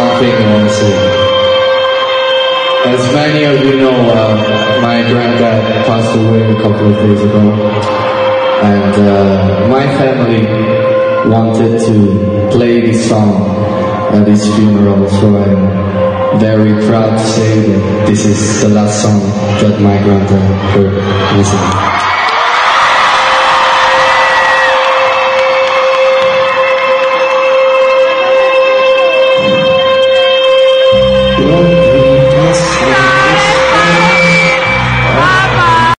one thing I want to say. As many of you know, uh, my granddad passed away a couple of days ago, and uh, my family wanted to play this song at his funeral, so I'm very proud to say that this is the last song that my granddad heard listening.